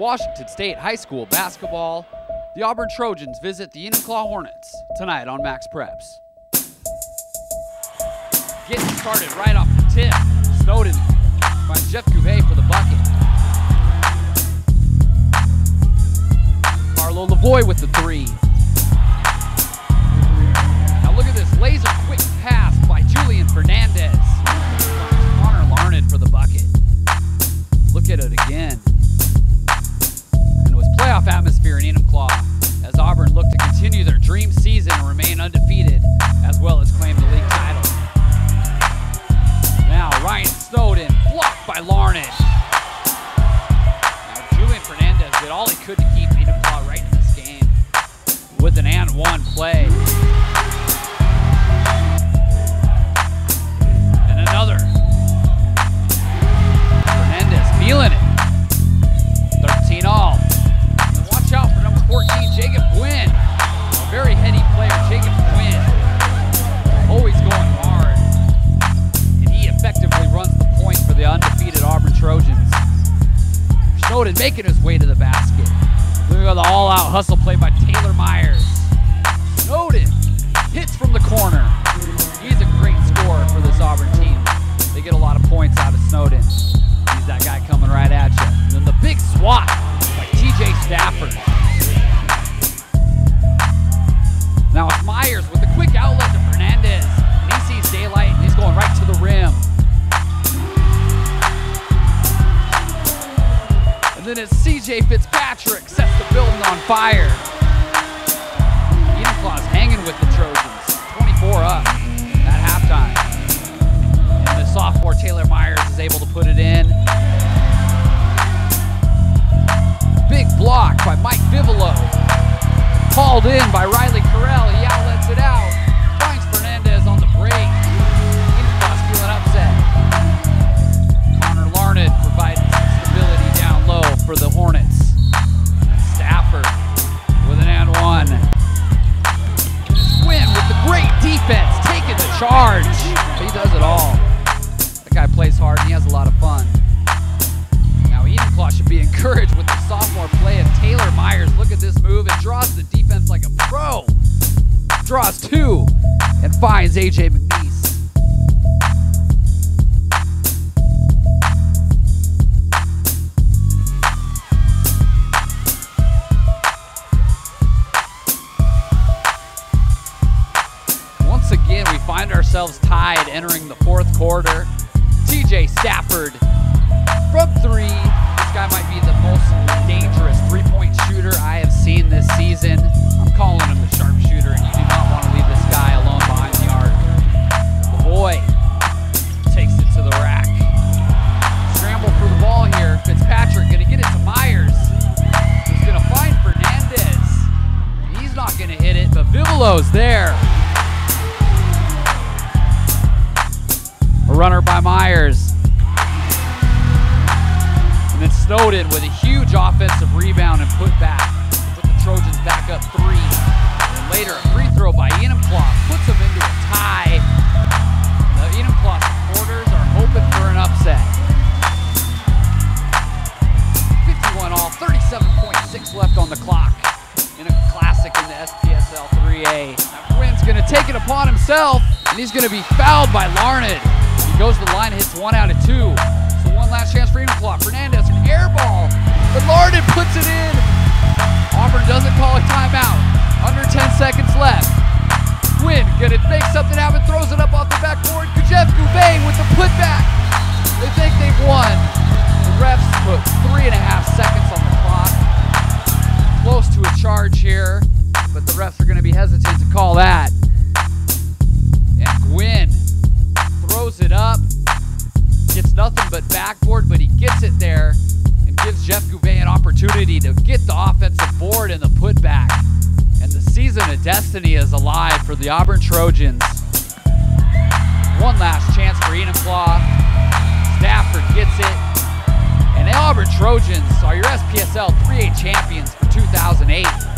Washington State High School basketball. The Auburn Trojans visit the Enumclaw Hornets tonight on Max Preps. Getting started right off the tip. Snowden finds Jeff Gouvet for the bucket. Carlo Lavoie with the three. Now look at this laser quick pass by Julian Fernandez. Connor Larned for the bucket. Look at it again. Playoff in Enumclaw as Auburn looked to continue their dream season and remain undefeated, as well as claim the league title. Now Ryan Snowden blocked by Larned. Now Julian Fernandez did all he could to keep Enumclaw right in this game with an and one play. Trojans. Snowden making his way to the basket. Look at the all-out hustle play by Taylor Myers. Snowden hits from the corner. He's a great scorer for this Auburn team. They get a lot of points out of Snowden. He's that guy coming right at you. And then the big swat Fitzpatrick sets the building on fire. Plays hard and he has a lot of fun. Now Enumclaw should be encouraged with the sophomore play of Taylor Myers. Look at this move. It draws the defense like a pro. Draws two and finds AJ McNeese. Once again, we find ourselves tied entering the fourth quarter. TJ Stafford from three. This guy might be the most dangerous three-point shooter I have seen this season. I'm calling him the sharpshooter, and you do not want to leave this guy alone behind the arc. The boy takes it to the rack. Scramble for the ball here. Fitzpatrick gonna get it to Myers. He's gonna find Fernandez. He's not gonna hit it, but Vivolo's there. Runner by Myers. And then Snowden with a huge offensive rebound and put back. Put the Trojans back up three. And later a free throw by Enumclaw puts them into a tie. The Enumclaw supporters are hoping for an upset. 51 all, 37.6 left on the clock in a classic in the SPSL 3A. Now Quinn's gonna take it upon himself, and he's gonna be fouled by Larned. Goes to the line, hits one out of two. So one last chance for Enumclaw. Fernandez, an air ball, but Larned puts it in. Auburn doesn't call a timeout. Under 10 seconds left. Quinn gonna make something happen, throws it up off the backboard. Kujev Gouvet with the putback. They think they've won. The refs put three and a half seconds on the clock. Close to a charge here, but the refs are gonna be hesitant to call that. Nothing but backboard, but he gets it there and gives Jeff Gouvet an opportunity to get the offensive board and the putback. And the season of destiny is alive for the Auburn Trojans. One last chance for Enumclaw. Stafford gets it. And the Auburn Trojans are your SPSL 3A champions for 2008.